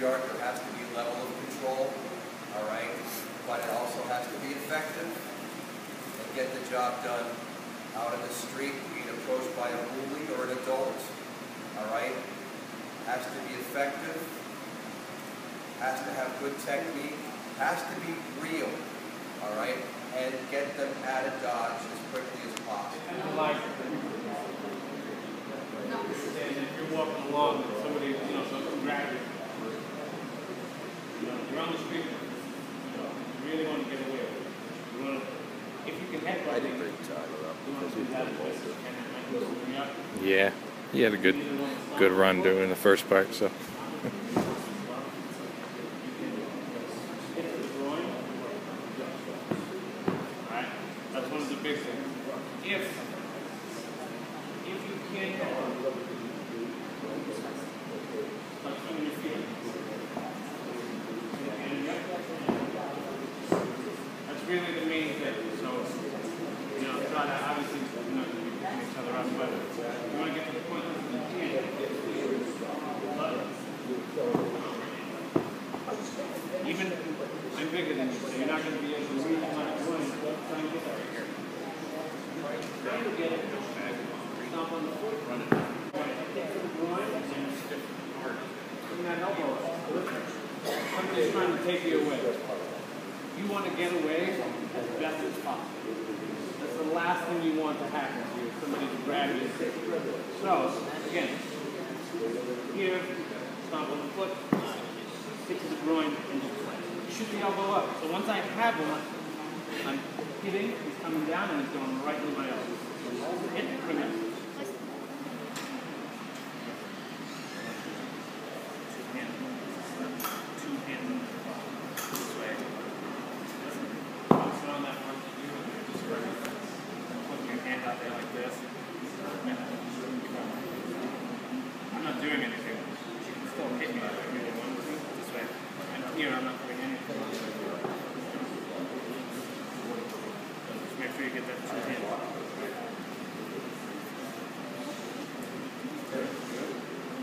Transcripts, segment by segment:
there has to be a level of control, all right? But it also has to be effective and get the job done out in the street, being approached by a bully or an adult, all right? Has to be effective, has to have good technique, has to be real, all right? And get them out of Dodge as quickly as possible. You know, you're on the street, you know, you really want to get away with it. You want to, if you can head right, you want to do that as best as you can. and might go something up. Yeah, he had a good Either one is good run doing the first part. So You can hit the groin. Alright, that's one of the big things. If, if you can't hit them, like swinging your feet. And That's really the main thing, so, you know, try to obviously, you know, you pick each other up, but you wanna get to the point where you can't. Even, I'm bigger than you, you're not gonna be able to reach my groin, try and get to get it, stomp on the foot, run it. To. Bring that elbow up. Somebody's trying to take you away. You wanna get away as best as possible. That's the last thing you want to happen to you, somebody to grab you. So, again, here, stomp on the foot, stick to the groin, and just shoot the elbow up. So once I have one, I'm hitting, he's coming down, and he's going right in my elbow. So hit, bring it. Two hands, two hands this way. Focus on that one that you just put your hand out there like this. I'm not doing anything. You can still hit me if you really want to. This way. And here I'm not doing anything. So make sure you get that two hands.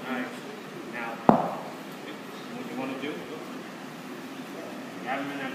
Alright. Now, what you want to do? You have him in that